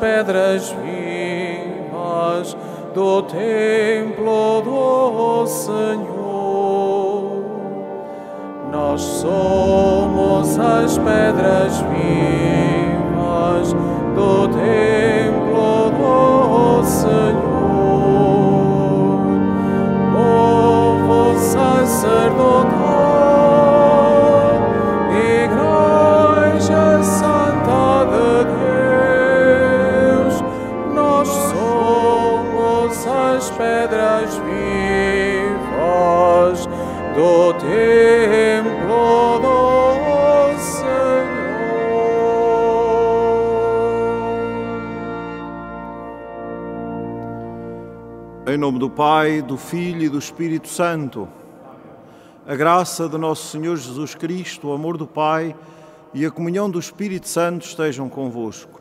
Pedras vivas do templo do Senhor. Nós somos as pedras vivas Pai, do Filho e do Espírito Santo, a graça de nosso Senhor Jesus Cristo, o amor do Pai e a comunhão do Espírito Santo estejam convosco.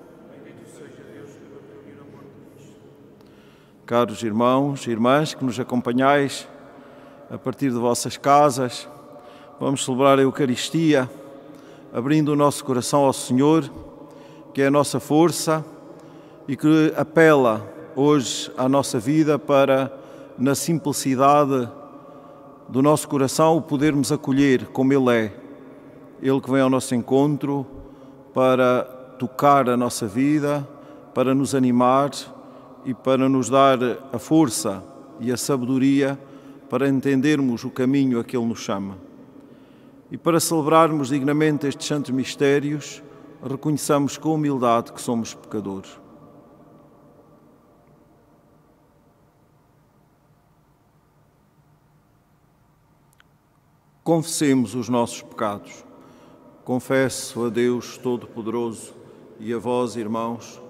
Caros irmãos e irmãs que nos acompanhais a partir de vossas casas, vamos celebrar a Eucaristia, abrindo o nosso coração ao Senhor, que é a nossa força e que apela hoje à nossa vida para, na simplicidade do nosso coração, o podermos acolher como Ele é. Ele que vem ao nosso encontro para tocar a nossa vida, para nos animar e para nos dar a força e a sabedoria para entendermos o caminho a que Ele nos chama. E para celebrarmos dignamente estes santos mistérios, reconheçamos com humildade que somos pecadores. Confessemos os nossos pecados. Confesso a Deus Todo-Poderoso e a vós, irmãos,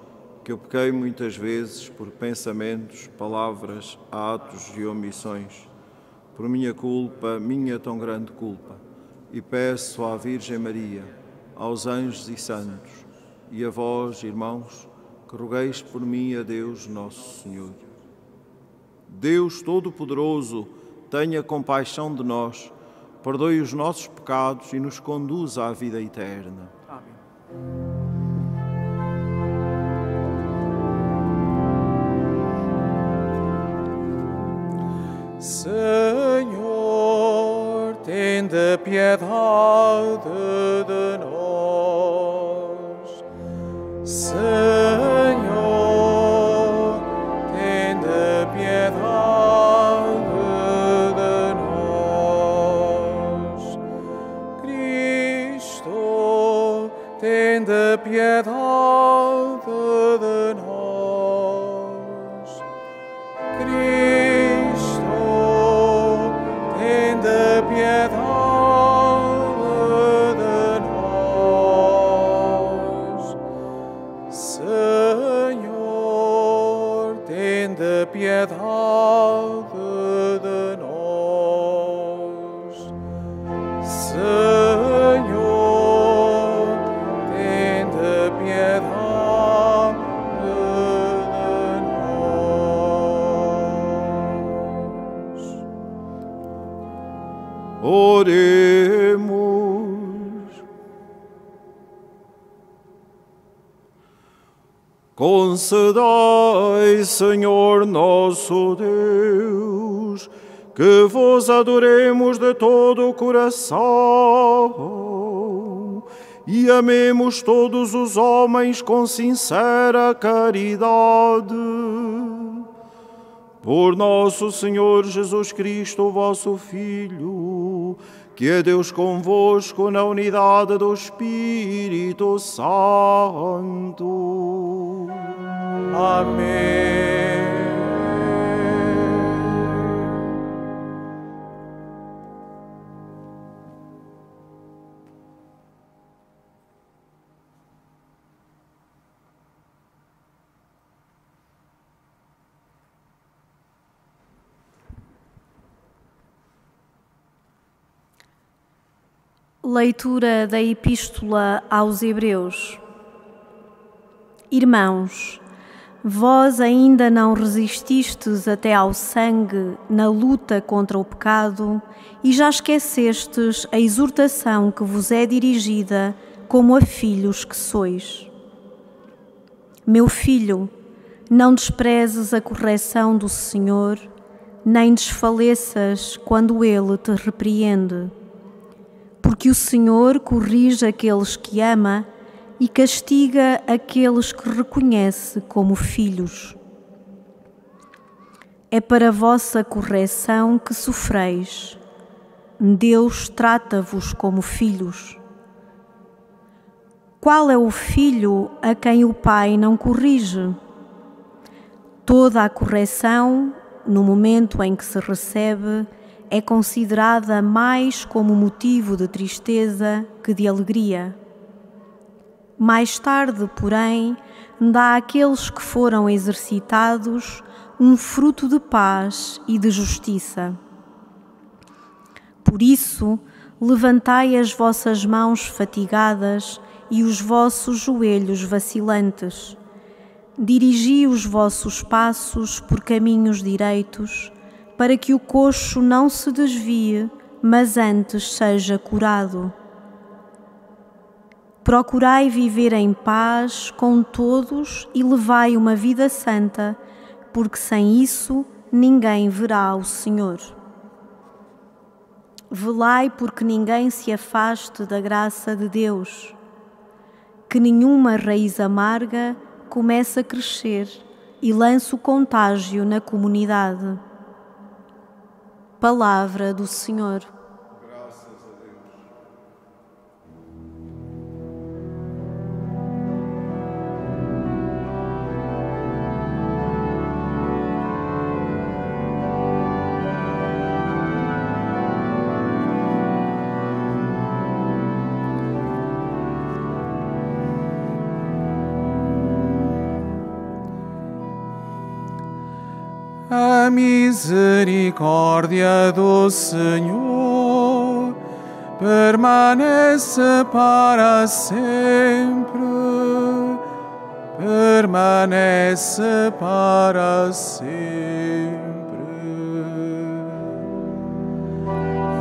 que eu pequei muitas vezes por pensamentos, palavras, atos e omissões, por minha culpa, minha tão grande culpa, e peço à Virgem Maria, aos anjos e santos, e a vós, irmãos, que rogueis por mim a Deus Nosso Senhor. Deus Todo-Poderoso, tenha compaixão de nós, perdoe os nossos pecados e nos conduza à vida eterna. Senhor, tende piedade de nós. Senhor, Senhor nosso Deus, que vos adoremos de todo o coração e amemos todos os homens com sincera caridade. Por nosso Senhor Jesus Cristo, vosso Filho, que é Deus convosco na unidade do Espírito Santo. Amém. Leitura da Epístola aos Hebreus. Irmãos, vós ainda não resististes até ao sangue na luta contra o pecado e já esquecestes a exortação que vos é dirigida como a filhos que sois. Meu filho, não desprezes a correção do Senhor, nem desfaleças quando Ele te repreende. Porque o Senhor corrige aqueles que ama e castiga aqueles que reconhece como filhos. É para vossa correção que sofreis. Deus trata-vos como filhos. Qual é o filho a quem o pai não corrige? Toda a correção, no momento em que se recebe, é considerada mais como motivo de tristeza que de alegria. Mais tarde, porém, dá àqueles que foram exercitados um fruto de paz e de justiça. Por isso, levantai as vossas mãos fatigadas e os vossos joelhos vacilantes. Dirigi os vossos passos por caminhos direitos, para que o coxo não se desvie, mas antes seja curado. Procurai viver em paz com todos e levai uma vida santa, porque sem isso ninguém verá o Senhor. Velai porque ninguém se afaste da graça de Deus, que nenhuma raiz amarga comece a crescer e lance o contágio na comunidade. Palavra do Senhor. Misericórdia do Senhor permanece para sempre, permanece para sempre.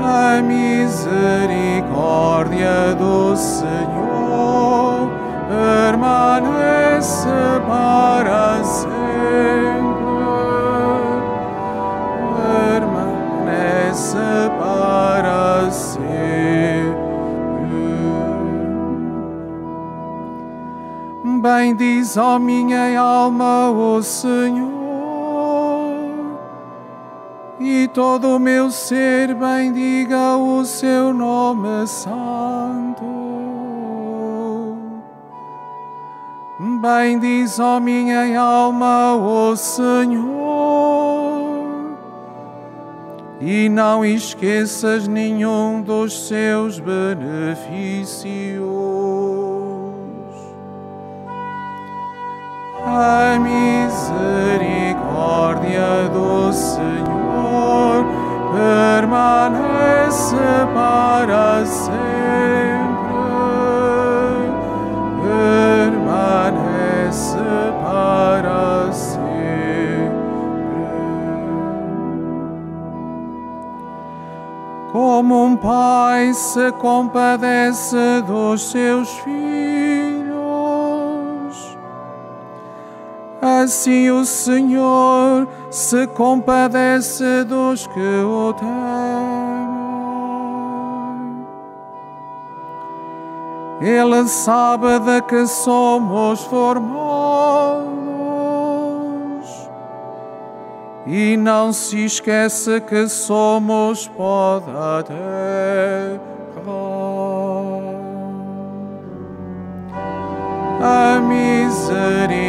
A misericórdia do Senhor permanece para sempre. Bendiz a minha alma o Senhor e todo o meu ser bendiga o seu nome santo. Bendiz a minha alma o Senhor e não esqueças nenhum dos seus benefícios. A misericórdia do Senhor permanece para sempre, permanece para sempre. Como um pai se compadece dos seus filhos, assim o Senhor se compadece dos que o temem. Ele sabe de que somos formados e não se esquece que somos pó da terra. A misericórdia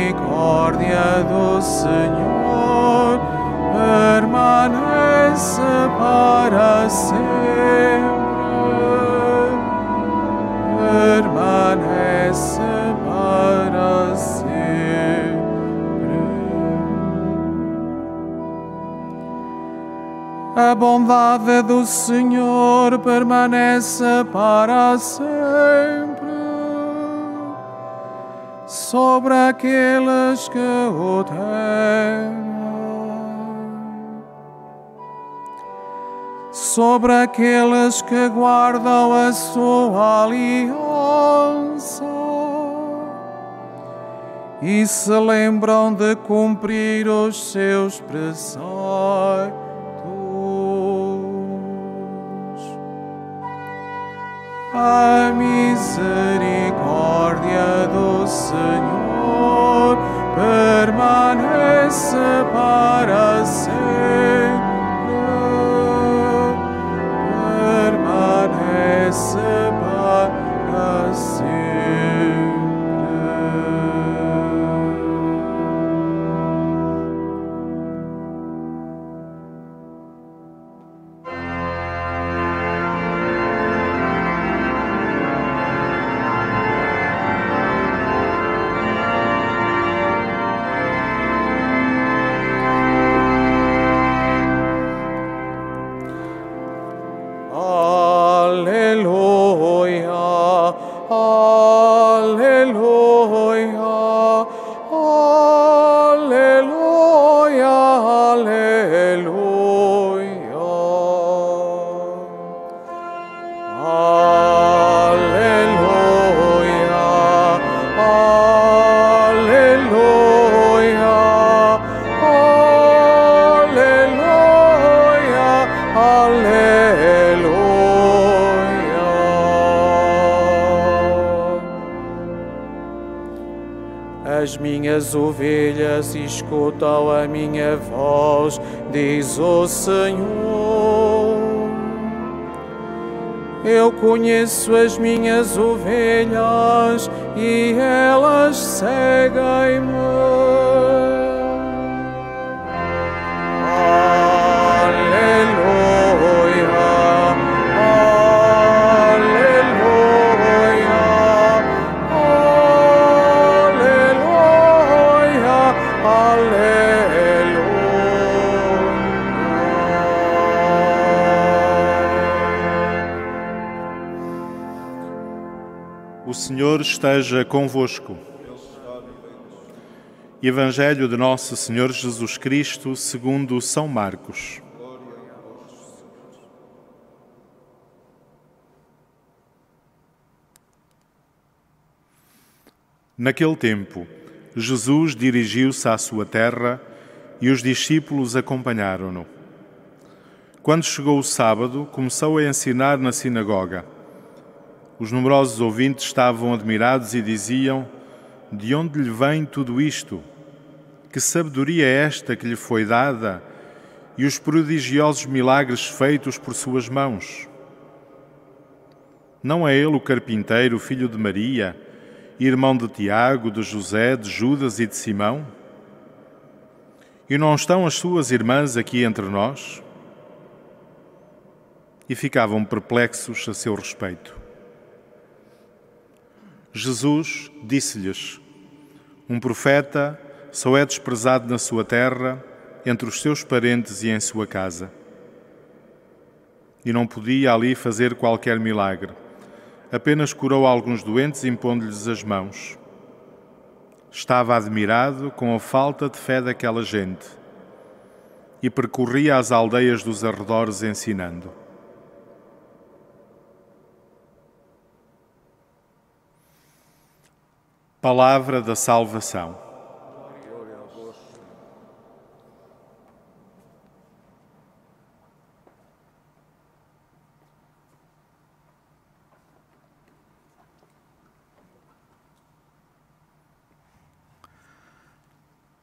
do Senhor permanece para sempre, permanece para sempre. A bondade do Senhor permanece para sempre sobre aqueles que o temem, sobre aqueles que guardam a sua aliança e se lembram de cumprir os seus preceitos. A misericórdia do Senhor permanece para sempre. Permanece Maria. Escutam a minha voz, diz o Senhor. Eu conheço as minhas ovelhas e elas seguem-me. Senhor esteja convosco. Evangelho de Nosso Senhor Jesus Cristo, segundo São Marcos. Naquele tempo, Jesus dirigiu-se à sua terra e os discípulos acompanharam-no. Quando chegou o sábado, começou a ensinar na sinagoga. Os numerosos ouvintes estavam admirados e diziam: De onde lhe vem tudo isto? Que sabedoria é esta que lhe foi dada e os prodigiosos milagres feitos por suas mãos? Não é ele o carpinteiro, filho de Maria, irmão de Tiago, de José, de Judas e de Simão? E não estão as suas irmãs aqui entre nós? E ficavam perplexos a seu respeito. Jesus disse-lhes: Um profeta só é desprezado na sua terra, entre os seus parentes e em sua casa. E não podia ali fazer qualquer milagre. Apenas curou alguns doentes impondo-lhes as mãos. Estava admirado com a falta de fé daquela gente e percorria as aldeias dos arredores ensinando. Palavra da salvação.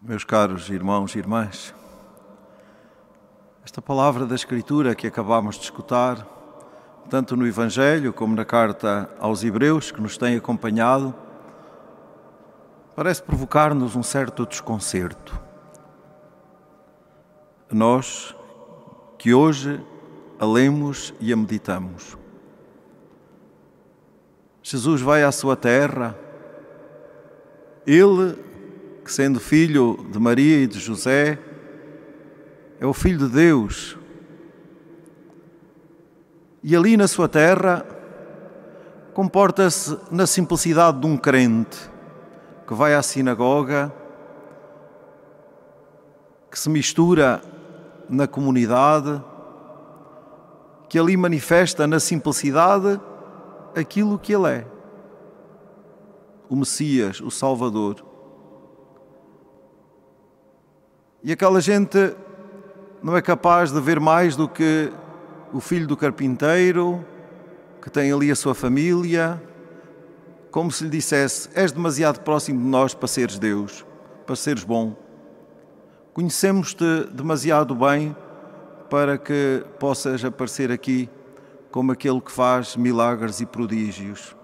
Meus caros irmãos e irmãs, esta palavra da Escritura que acabamos de escutar, tanto no Evangelho como na carta aos Hebreus que nos tem acompanhado, parece provocar-nos um certo desconcerto. Nós que hoje a lemos e a meditamos. Jesus vai à sua terra, ele, que sendo filho de Maria e de José, é o Filho de Deus. E ali na sua terra, comporta-se na simplicidade de um crente que vai à sinagoga, que se mistura na comunidade, que ali manifesta na simplicidade aquilo que ele é: o Messias, o Salvador. E aquela gente não é capaz de ver mais do que o filho do carpinteiro, que tem ali a sua família, como se lhe dissesse: És demasiado próximo de nós para seres Deus, para seres bom. Conhecemos-te demasiado bem para que possas aparecer aqui como aquele que faz milagres e prodígios,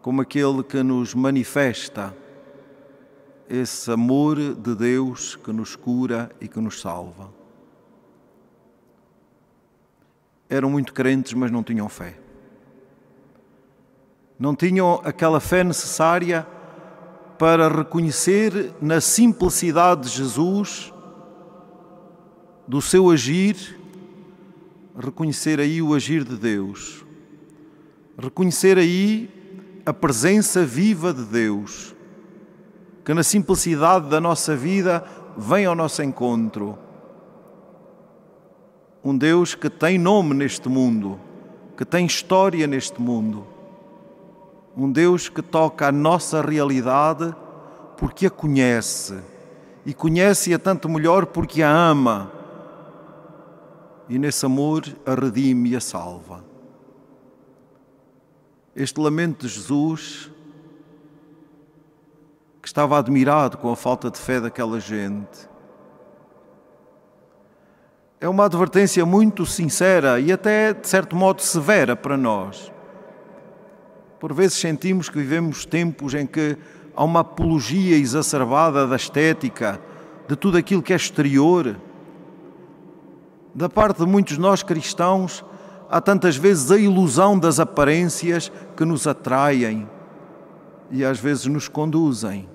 como aquele que nos manifesta esse amor de Deus que nos cura e que nos salva. Eram muito crentes, mas não tinham fé. Não tinham aquela fé necessária para reconhecer na simplicidade de Jesus, do seu agir, reconhecer aí o agir de Deus, reconhecer aí a presença viva de Deus, que na simplicidade da nossa vida vem ao nosso encontro. Um Deus que tem nome neste mundo, que tem história neste mundo um Deus que toca a nossa realidade porque a conhece e conhece-a tanto melhor porque a ama e nesse amor a redime e a salva. Este lamento de Jesus, que estava admirado com a falta de fé daquela gente, é uma advertência muito sincera e até, de certo modo, severa para nós. Por vezes sentimos que vivemos tempos em que há uma apologia exacerbada da estética, de tudo aquilo que é exterior. Da parte de muitos de nós cristãos, há tantas vezes a ilusão das aparências que nos atraem e às vezes nos conduzem,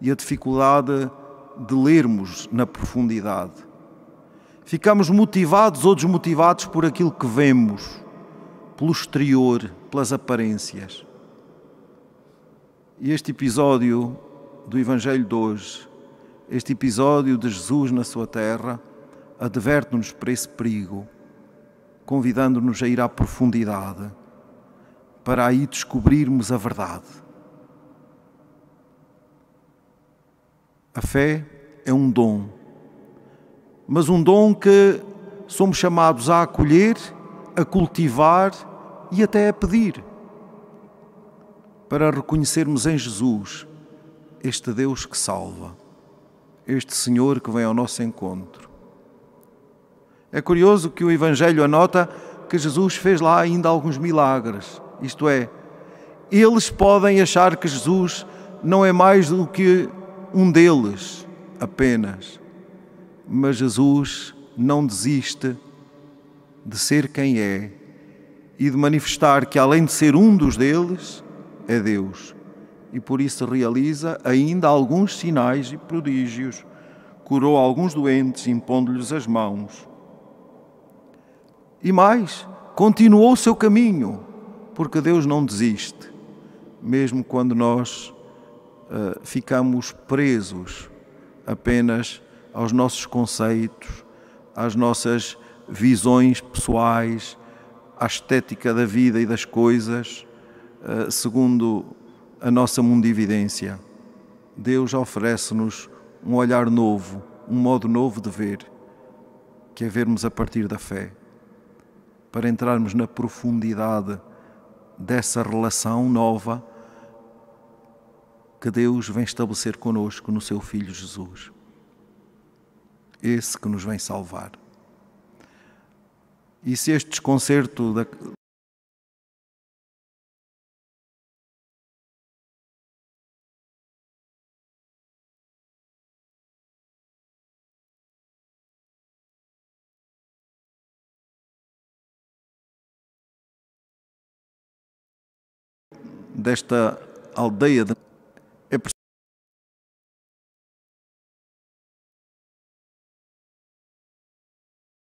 e a dificuldade de lermos na profundidade. Ficamos motivados ou desmotivados por aquilo que vemos, pelo exterior, pelas aparências. E este episódio do Evangelho de hoje, este episódio de Jesus na sua terra, adverte-nos para esse perigo, convidando-nos a ir à profundidade, para aí descobrirmos a verdade. A fé é um dom, mas um dom que somos chamados a acolher, a cultivar e até a pedir, para reconhecermos em Jesus este Deus que salva, este Senhor que vem ao nosso encontro. É curioso que o Evangelho anota que Jesus fez lá ainda alguns milagres, isto é, eles podem achar que Jesus não é mais do que um deles apenas, mas Jesus não desiste de ser quem é e de manifestar que, além de ser um dos deles, é Deus. E por isso realiza ainda alguns sinais e prodígios, curou alguns doentes, impondo-lhes as mãos. E mais, continuou o seu caminho, porque Deus não desiste, mesmo quando nós uh, ficamos presos apenas aos nossos conceitos, às nossas visões pessoais, à estética da vida e das coisas, eh, segundo a nossa mundividência. Deus oferece-nos um olhar novo, um modo novo de ver, que é vermos a partir da fé, para entrarmos na profundidade dessa relação nova que Deus vem estabelecer conosco no seu Filho Jesus. Esse que nos vem salvar. E se este desconcerto da, desta aldeia de... é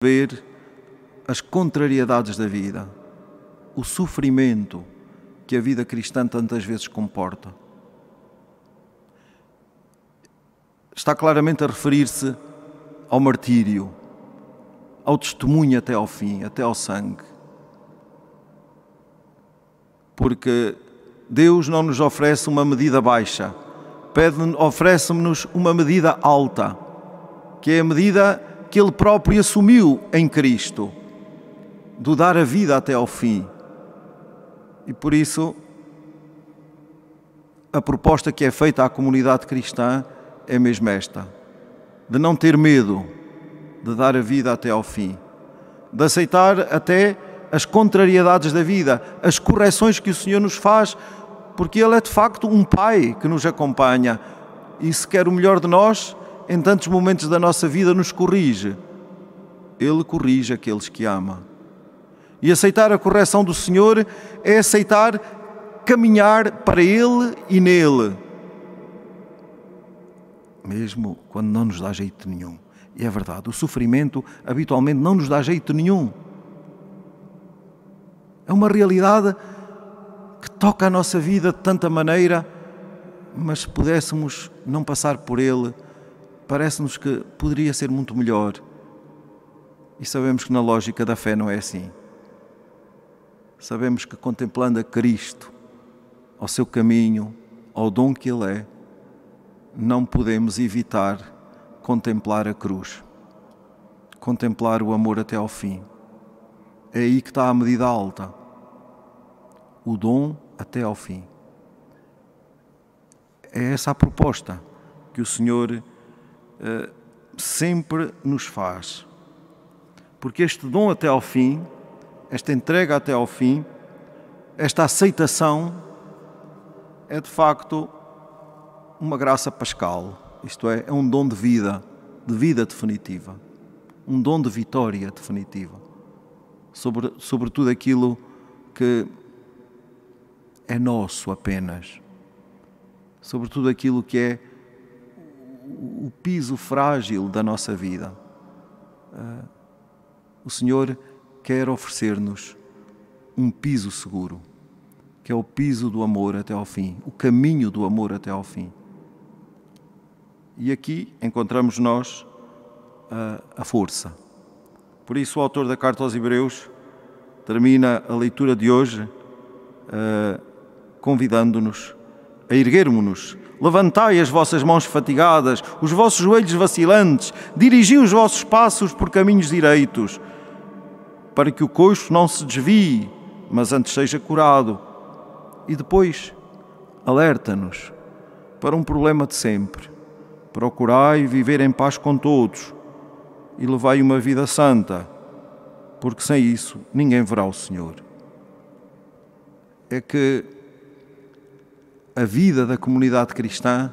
ver as contrariedades da vida, o sofrimento que a vida cristã tantas vezes comporta. Está claramente a referir-se ao martírio, ao testemunho até ao fim, até ao sangue. Porque Deus não nos oferece uma medida baixa, oferece-nos uma medida alta, que é a medida que ele próprio assumiu em Cristo, do dar a vida até ao fim. E por isso, a proposta que é feita à comunidade cristã é mesmo esta: de não ter medo de dar a vida até ao fim, de aceitar até as contrariedades da vida, as correções que o Senhor nos faz, porque Ele é de facto um Pai que nos acompanha e, se quer o melhor de nós, em tantos momentos da nossa vida nos corrige. Ele corrige aqueles que ama. E aceitar a correção do Senhor é aceitar caminhar para Ele e nele, mesmo quando não nos dá jeito nenhum. E é verdade, o sofrimento habitualmente não nos dá jeito nenhum. É uma realidade que toca a nossa vida de tanta maneira, mas se pudéssemos não passar por ele, parece-nos que poderia ser muito melhor. E sabemos que na lógica da fé não é assim. Sabemos que contemplando a Cristo, ao seu caminho, ao dom que Ele é, não podemos evitar contemplar a cruz, contemplar o amor até ao fim. É aí que está a medida alta. O dom até ao fim. É essa a proposta que o Senhor uh, sempre nos faz. Porque este dom até ao fim, esta entrega até ao fim, esta aceitação, é de facto uma graça pascal, isto é, é um dom de vida, de vida definitiva, um dom de vitória definitiva sobre, sobre tudo aquilo que é nosso apenas, sobre tudo aquilo que é o piso frágil da nossa vida. Ah, o Senhor quer oferecer-nos um piso seguro, que é o piso do amor até ao fim, o caminho do amor até ao fim. E aqui encontramos nós a, a força. Por isso, o autor da carta aos Hebreus termina a leitura de hoje uh, convidando-nos a erguermos-nos. Levantai as vossas mãos fatigadas, os vossos joelhos vacilantes, dirigi os vossos passos por caminhos direitos, para que o coxo não se desvie, mas antes seja curado. E depois, alerta-nos para um problema de sempre. Procurai viver em paz com todos e levai uma vida santa porque sem isso ninguém verá o Senhor. É que a vida da comunidade cristã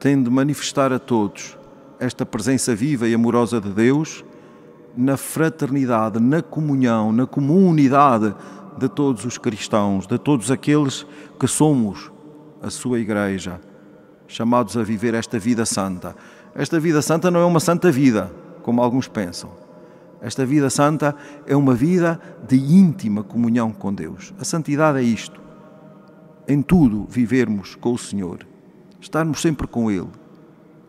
tem de manifestar a todos esta presença viva e amorosa de Deus na fraternidade, na comunhão, na comunidade de todos os cristãos, de todos aqueles que somos a sua igreja, chamados a viver esta vida santa. Esta vida santa não é uma santa vida, como alguns pensam. Esta vida santa é uma vida de íntima comunhão com Deus. A santidade é isto. Em tudo vivermos com o Senhor, estarmos sempre com Ele.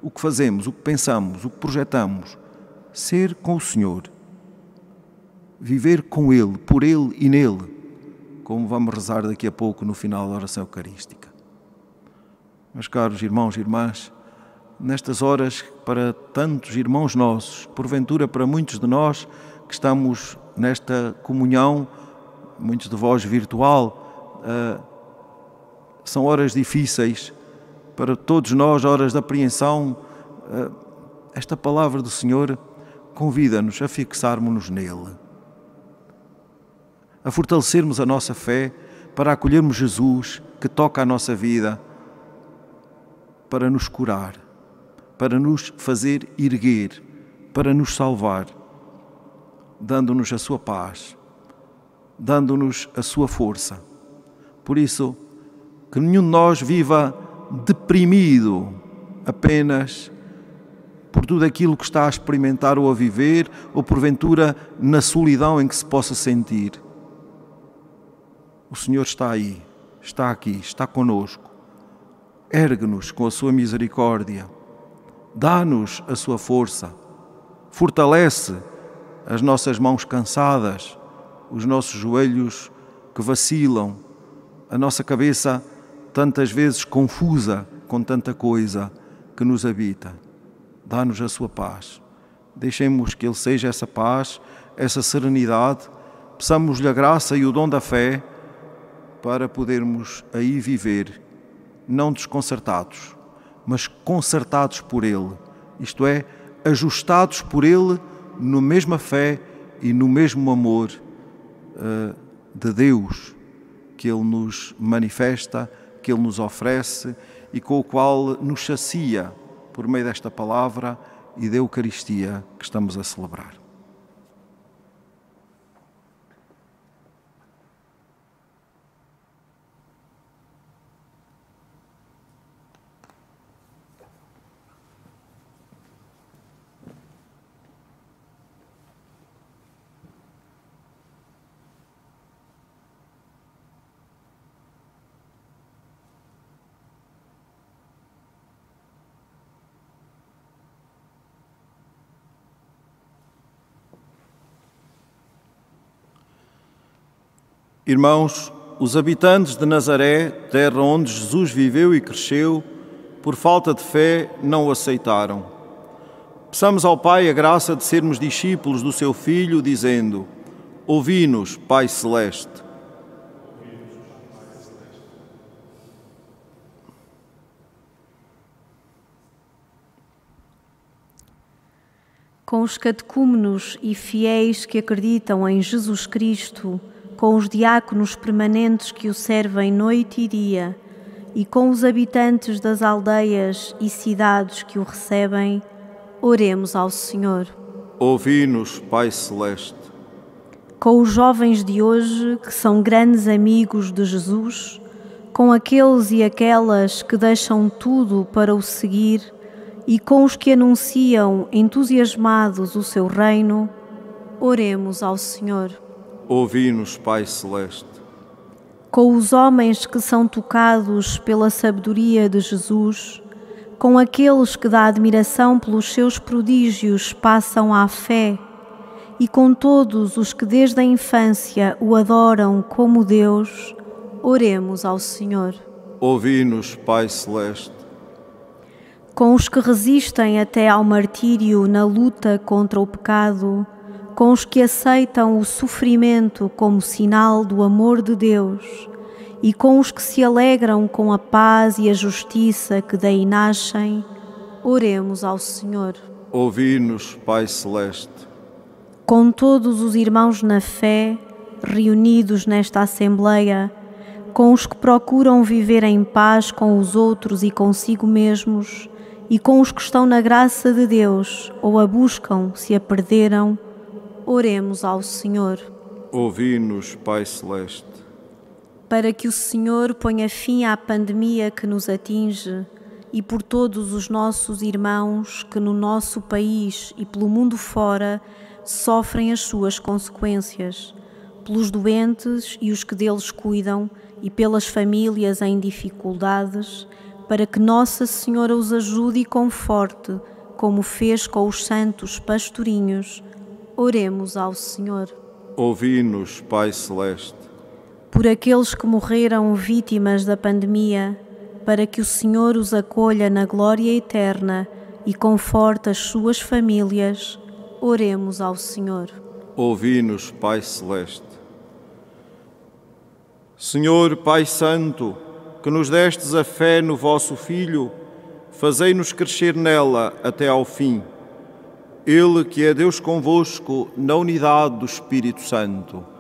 O que fazemos, o que pensamos, o que projetamos, ser com o Senhor. Viver com Ele, por Ele e nele, como vamos rezar daqui a pouco no final da oração eucarística. Meus caros irmãos e irmãs, nestas horas para tantos irmãos nossos, porventura para muitos de nós que estamos nesta comunhão, muitos de vós virtual, uh, são horas difíceis para todos nós, horas de apreensão. Uh, esta palavra do Senhor convida-nos a fixarmos-nos nele, a fortalecermos a nossa fé para acolhermos Jesus que toca a nossa vida, para nos curar para nos fazer erguer, para nos salvar, dando-nos a sua paz, dando-nos a sua força. Por isso, que nenhum de nós viva deprimido apenas por tudo aquilo que está a experimentar ou a viver, ou porventura na solidão em que se possa sentir. O Senhor está aí, está aqui, está conosco. Ergue-nos com a sua misericórdia dá-nos a sua força, fortalece as nossas mãos cansadas, os nossos joelhos que vacilam, a nossa cabeça tantas vezes confusa com tanta coisa que nos habita. Dá-nos a sua paz. Deixemos que Ele seja essa paz, essa serenidade, peçamos-lhe a graça e o dom da fé para podermos aí viver, não desconcertados, mas concertados por Ele, isto é, ajustados por Ele na mesma fé e no mesmo amor uh, de Deus que Ele nos manifesta, que Ele nos oferece e com o qual nos sacia por meio desta palavra e da Eucaristia que estamos a celebrar. Irmãos, os habitantes de Nazaré, terra onde Jesus viveu e cresceu, por falta de fé não o aceitaram. Peçamos ao Pai a graça de sermos discípulos do seu Filho, dizendo: Ouvi-nos, Pai Celeste. Com os catecúmenos e fiéis que acreditam em Jesus Cristo, com os diáconos permanentes que o servem noite e dia, e com os habitantes das aldeias e cidades que o recebem, oremos ao Senhor. Ouvi-nos, Pai Celeste. Com os jovens de hoje, que são grandes amigos de Jesus, com aqueles e aquelas que deixam tudo para o seguir, e com os que anunciam entusiasmados o seu reino, oremos ao Senhor. Ouvi-nos, Pai Celeste. Com os homens que são tocados pela sabedoria de Jesus, com aqueles que da admiração pelos seus prodígios passam à fé, e com todos os que desde a infância o adoram como Deus, oremos ao Senhor. Ouvi-nos, Pai Celeste. Com os que resistem até ao martírio na luta contra o pecado, com os que aceitam o sofrimento como sinal do amor de Deus e com os que se alegram com a paz e a justiça que daí nascem, oremos ao Senhor. Ouvi-nos, Pai Celeste. Com todos os irmãos na fé, reunidos nesta Assembleia, com os que procuram viver em paz com os outros e consigo mesmos, e com os que estão na graça de Deus ou a buscam se a perderam, Oremos ao Senhor. Ouvi-nos, Pai Celeste. Para que o Senhor ponha fim à pandemia que nos atinge e por todos os nossos irmãos que no nosso país e pelo mundo fora sofrem as suas consequências, pelos doentes e os que deles cuidam e pelas famílias em dificuldades, para que Nossa Senhora os ajude e conforte, como fez com os santos pastorinhos Oremos ao Senhor. Ouvi-nos, Pai Celeste. Por aqueles que morreram vítimas da pandemia, para que o Senhor os acolha na glória eterna e conforte as suas famílias, oremos ao Senhor. Ouvi-nos, Pai Celeste. Senhor Pai Santo, que nos destes a fé no vosso Filho, fazei-nos crescer nela até ao fim ele que é Deus convosco, na unidade do Espírito Santo.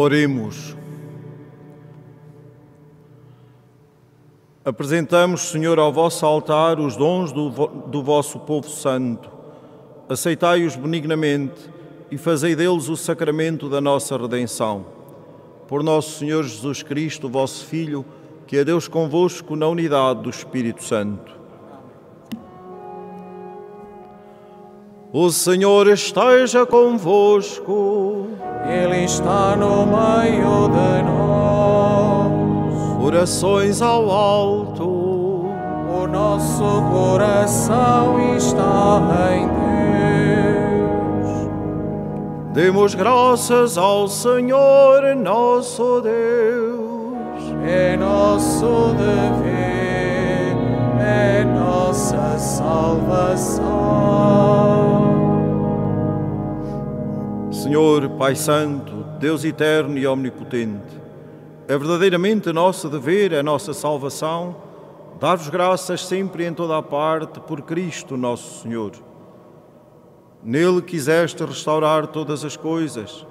Oremos. Apresentamos, Senhor, ao vosso altar os dons do, do vosso povo santo. Aceitai-os benignamente e fazei deles o sacramento da nossa redenção. Por nosso Senhor Jesus Cristo, vosso Filho, que é Deus convosco na unidade do Espírito Santo. O Senhor esteja convosco. Ele está no meio de nós. Orações ao alto. O nosso coração está em Deus. Demos graças ao Senhor nosso Deus. É nosso dever, é nossa salvação. Senhor, Pai Santo, Deus eterno e omnipotente, é verdadeiramente nosso dever, é nossa salvação, dar-vos graças sempre e em toda a parte por Cristo nosso Senhor. Nele quiseste restaurar todas as coisas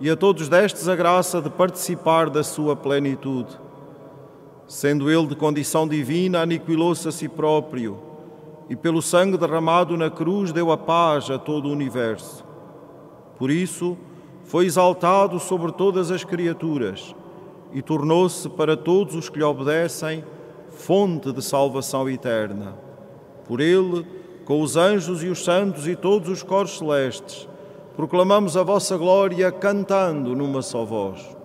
e a todos destes a graça de participar da sua plenitude. Sendo ele de condição divina, aniquilou-se a si próprio e, pelo sangue derramado na cruz, deu a paz a todo o universo. Por isso, foi exaltado sobre todas as criaturas e tornou-se para todos os que lhe obedecem fonte de salvação eterna. Por ele, com os anjos e os santos e todos os coros celestes, proclamamos a vossa glória cantando numa só voz.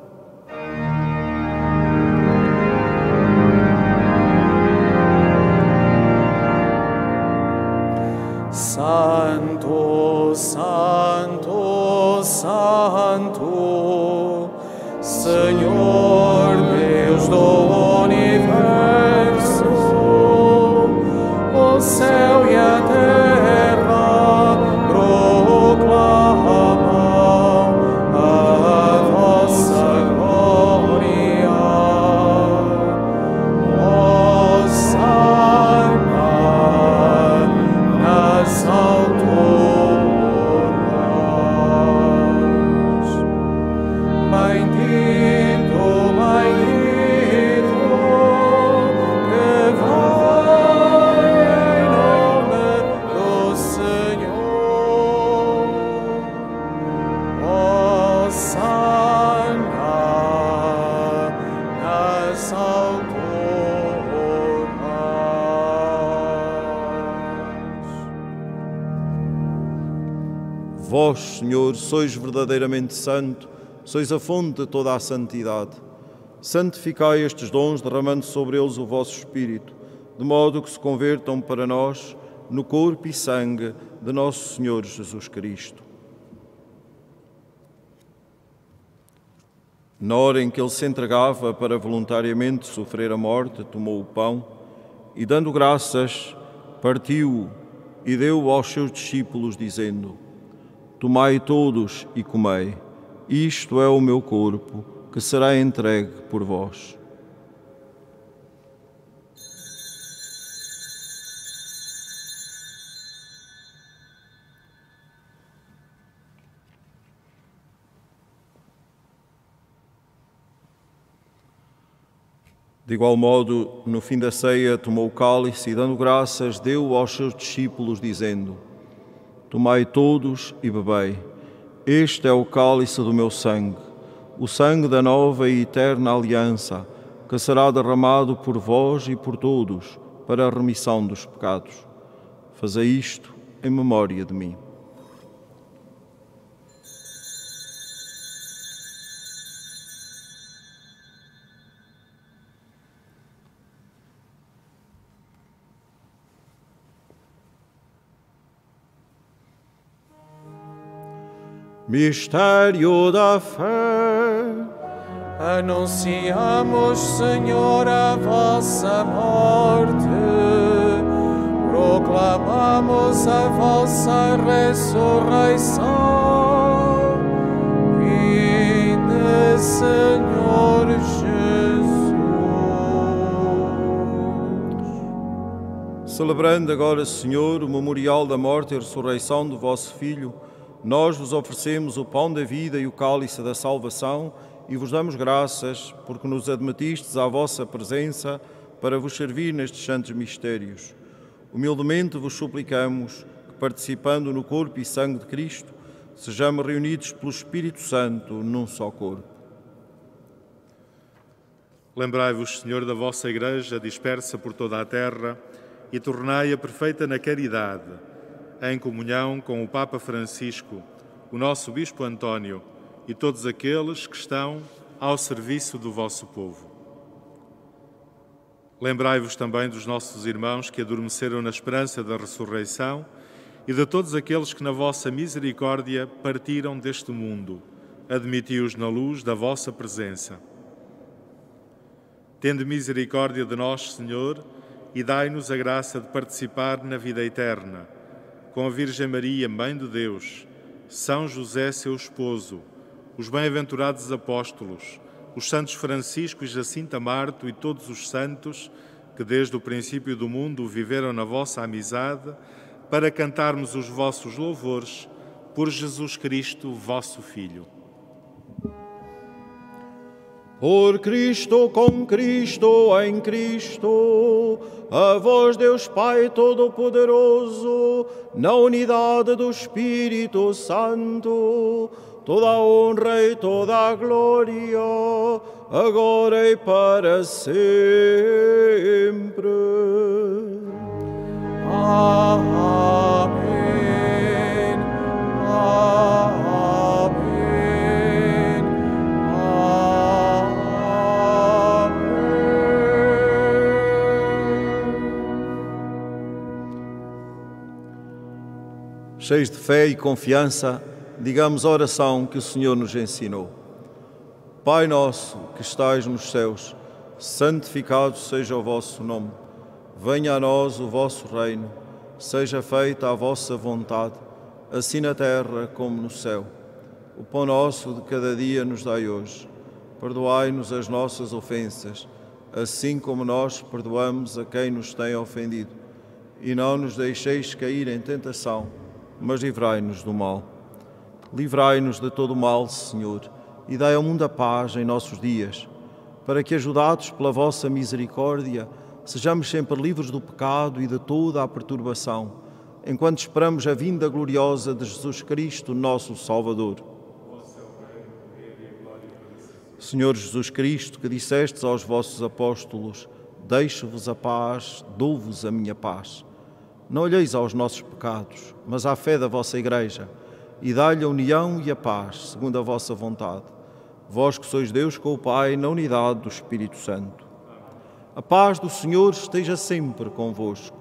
Santo, Santo, Santo, Senhor Deus do Vós, Senhor, sois verdadeiramente santo, sois a fonte de toda a santidade. Santificai estes dons, derramando sobre eles o vosso Espírito, de modo que se convertam para nós no corpo e sangue de nosso Senhor Jesus Cristo. Na hora em que ele se entregava para voluntariamente sofrer a morte, tomou o pão e, dando graças, partiu-o e deu aos seus discípulos, dizendo: Tomai todos e comei, isto é o meu corpo, que será entregue por vós. De igual modo, no fim da ceia, tomou o cálice e, dando graças, deu aos seus discípulos, dizendo: Tomai todos e bebei. Este é o cálice do meu sangue, o sangue da nova e eterna aliança, que será derramado por vós e por todos para a remissão dos pecados. Fazei isto em memória de mim. Mistério da fé. Anunciamos, Senhor, a vossa morte, proclamamos a vossa ressurreição. Vinde, Senhor Jesus. Celebrando agora, Senhor, o memorial da morte e ressurreição do vosso Filho, nós vos oferecemos o pão da vida e o cálice da salvação e vos damos graças porque nos admitistes à vossa presença para vos servir nestes santos mistérios. Humildemente vos suplicamos que, participando no corpo e sangue de Cristo, sejamos reunidos pelo Espírito Santo num só corpo. Lembrai-vos, Senhor, da vossa Igreja dispersa por toda a terra e tornai-a perfeita na caridade, em comunhão com o Papa Francisco, o nosso Bispo António e todos aqueles que estão ao serviço do vosso povo. Lembrai-vos também dos nossos irmãos que adormeceram na esperança da ressurreição e de todos aqueles que, na vossa misericórdia, partiram deste mundo. Admiti-os na luz da vossa presença. Tende misericórdia de nós, Senhor, e dai-nos a graça de participar na vida eterna. Com a Virgem Maria, Mãe de Deus, São José, seu esposo, os bem-aventurados apóstolos, os santos Francisco e Jacinta Marto e todos os santos que desde o princípio do mundo viveram na vossa amizade, para cantarmos os vossos louvores por Jesus Cristo, vosso Filho. Por Cristo, com Cristo, em Cristo, a vós, Deus Pai Todo-Poderoso, na unidade do Espírito Santo, toda a honra e toda a glória, agora e para sempre. Amém. Amém. Cheios de fé e confiança, digamos a oração que o Senhor nos ensinou. Pai nosso que estais nos céus, santificado seja o vosso nome. Venha a nós o vosso reino. Seja feita a vossa vontade, assim na terra como no céu. O pão nosso de cada dia nos dai hoje. Perdoai-nos as nossas ofensas, assim como nós perdoamos a quem nos tem ofendido. E não nos deixeis cair em tentação, mas livrai-nos do mal. Livrai-nos de todo o mal, Senhor, e dai ao mundo a paz em nossos dias, para que, ajudados pela vossa misericórdia, sejamos sempre livres do pecado e de toda a perturbação, enquanto esperamos a vinda gloriosa de Jesus Cristo, nosso Salvador. Senhor Jesus Cristo, que dissestes aos vossos apóstolos: Deixo-vos a paz, dou-vos a minha paz. Não olheis aos nossos pecados, mas à fé da vossa Igreja, e dai-lhe a união e a paz, segundo a vossa vontade. Vós que sois Deus com o Pai, na unidade do Espírito Santo. A paz do Senhor esteja sempre convosco.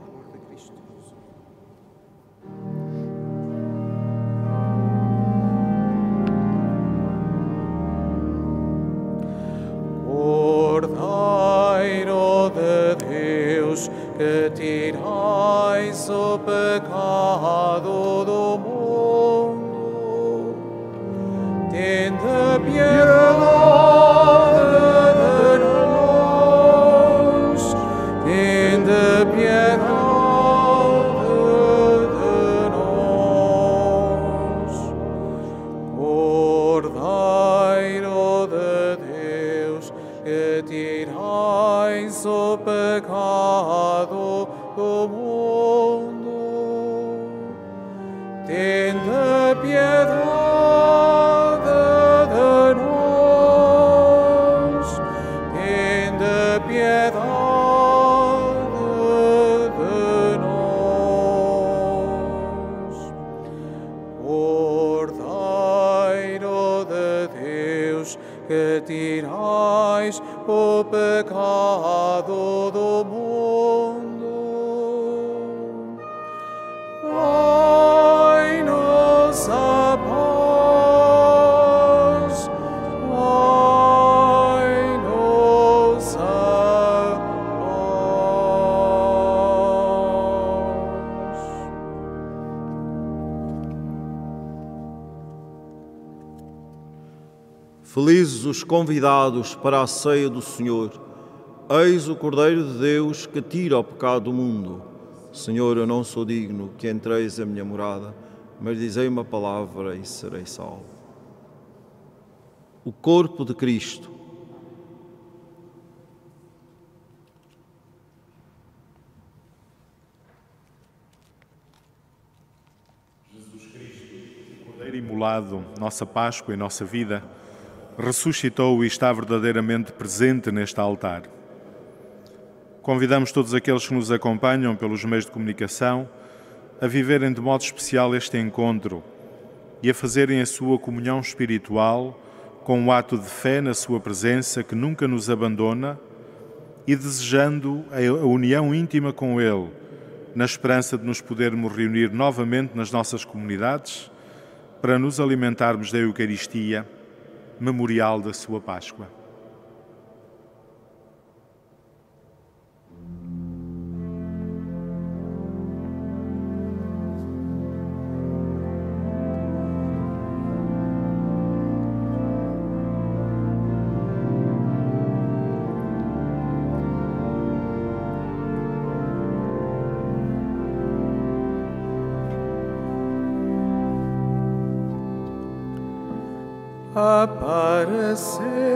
Felizes os convidados para a ceia do Senhor. Eis o Cordeiro de Deus que tira o pecado do mundo. Senhor, eu não sou digno que entreis a minha morada, mas dizei uma palavra e serei salvo. o corpo de Cristo. Jesus Cristo, Cordeiro imolado, nossa Páscoa e nossa vida, ressuscitou e está verdadeiramente presente neste altar. Convidamos todos aqueles que nos acompanham pelos meios de comunicação a viverem de modo especial este encontro e a fazerem a sua comunhão espiritual com o ato de fé na Sua presença que nunca nos abandona e desejando a união íntima com Ele, na esperança de nos podermos reunir novamente nas nossas comunidades para nos alimentarmos da Eucaristia, memorial da Sua Páscoa. say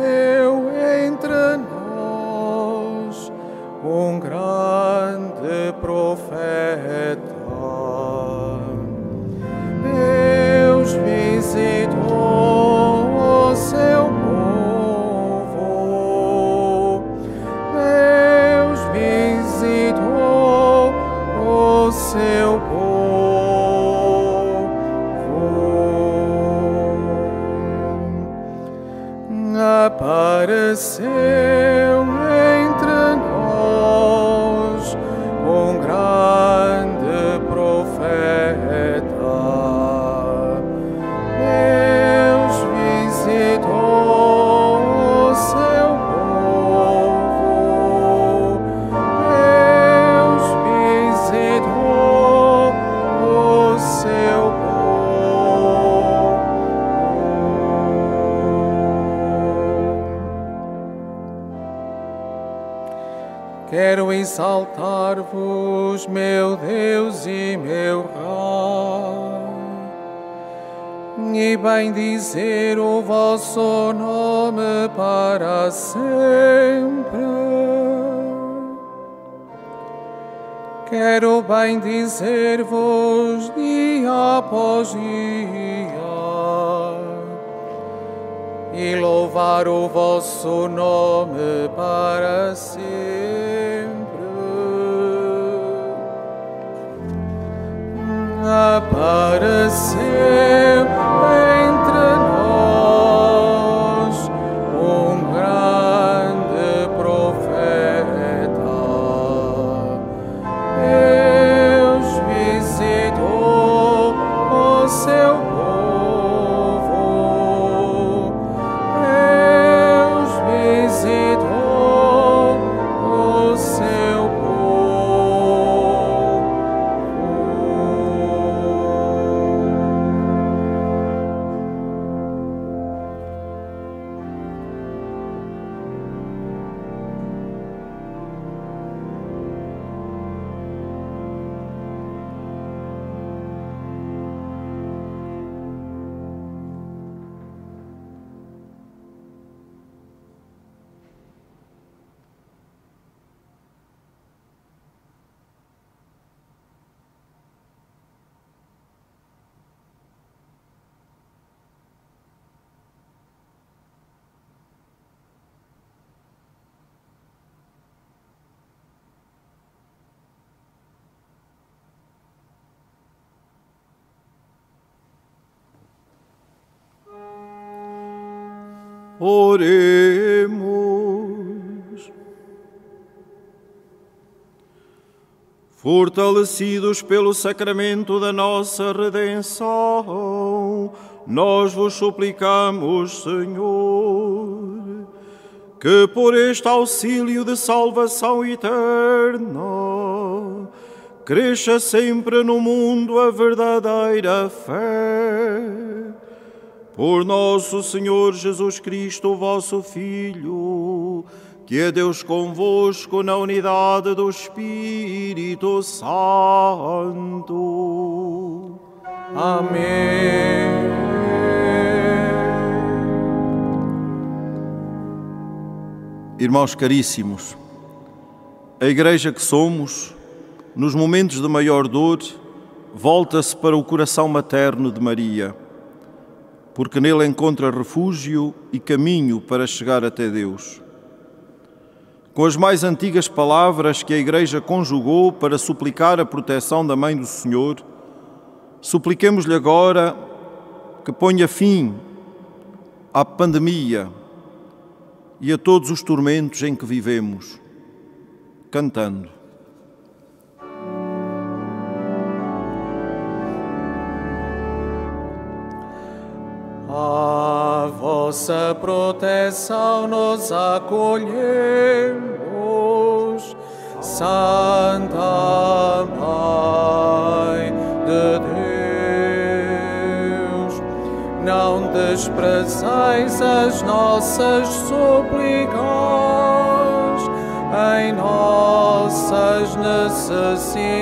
Oremos. Fortalecidos pelo sacramento da nossa redenção, nós vos suplicamos, Senhor, que por este auxílio de salvação eterna, cresça sempre no mundo a verdadeira fé. Por nosso Senhor Jesus Cristo, vosso Filho, que é Deus convosco na unidade do Espírito Santo. Amém. Irmãos caríssimos, a Igreja que somos, nos momentos de maior dor, volta-se para o coração materno de Maria, porque nele encontra refúgio e caminho para chegar até Deus. Com as mais antigas palavras que a Igreja conjugou para suplicar a proteção da Mãe do Senhor, supliquemos-lhe agora que ponha fim à pandemia e a todos os tormentos em que vivemos, cantando. A vossa proteção nos acolhemos, Santa Mãe de Deus. Não desprezeis as nossas súplicas em nossas necessidades,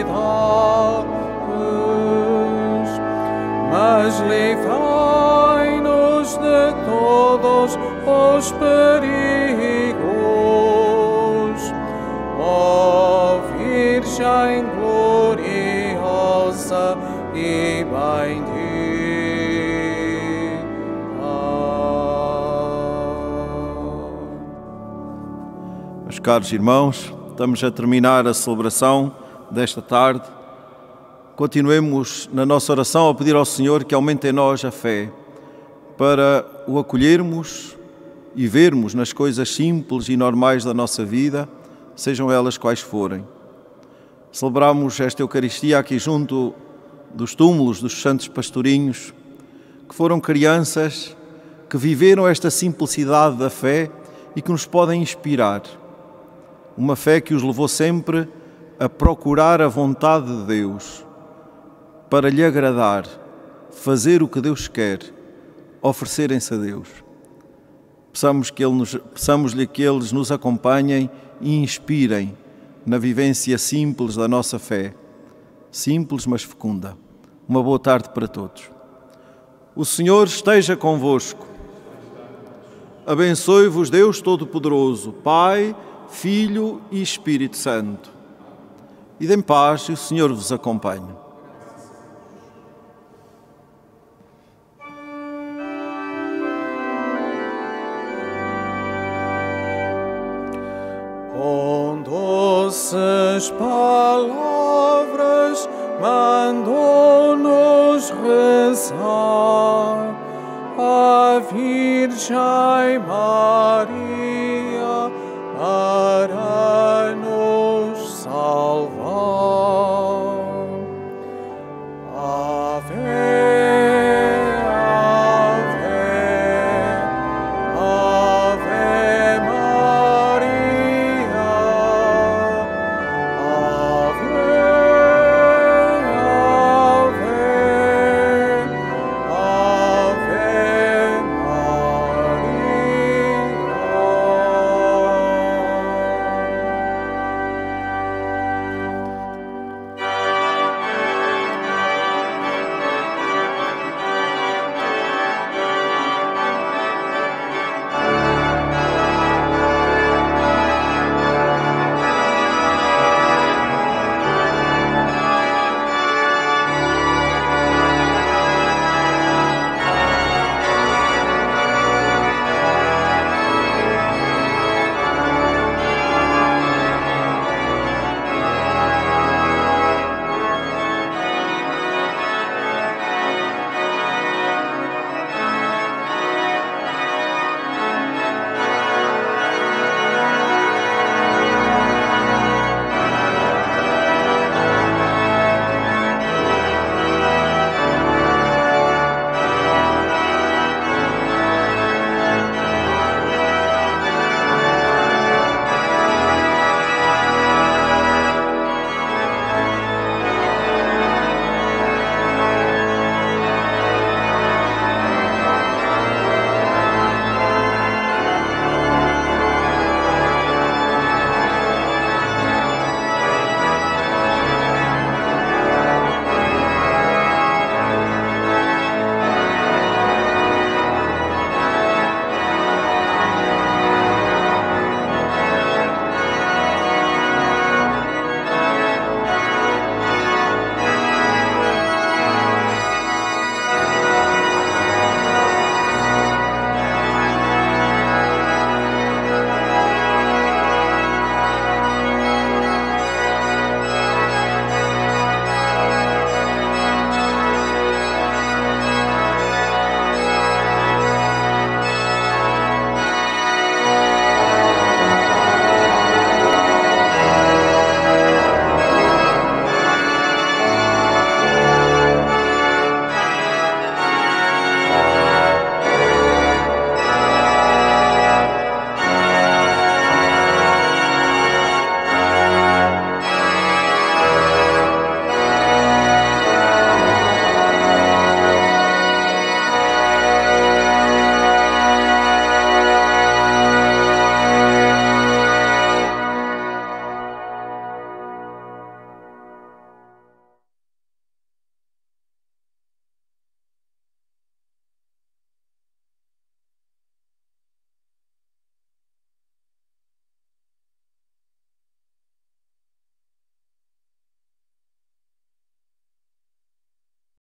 mas livrai-nos de todos os perigos. Ó Virgem gloriosa e bendita. Meus caros irmãos, estamos a terminar a celebração desta tarde. Continuemos na nossa oração a pedir ao Senhor que aumente em nós a fé para o acolhermos e vermos nas coisas simples e normais da nossa vida, sejam elas quais forem. Celebramos esta Eucaristia aqui junto dos túmulos dos santos pastorinhos, que foram crianças que viveram esta simplicidade da fé e que nos podem inspirar. Uma fé que os levou sempre a procurar a vontade de Deus, para lhe agradar, fazer o que Deus quer, oferecerem-se a Deus. Peçamos que ele nos, peçamos-lhe que eles nos acompanhem e inspirem na vivência simples da nossa fé, simples mas fecunda. Uma boa tarde para todos. O Senhor esteja convosco. Abençoe-vos Deus Todo-Poderoso, Pai, Filho e Espírito Santo. E em paz e o Senhor vos acompanhe. Com doces palavras mandou-nos rezar a Virgem Maria para nos salvar.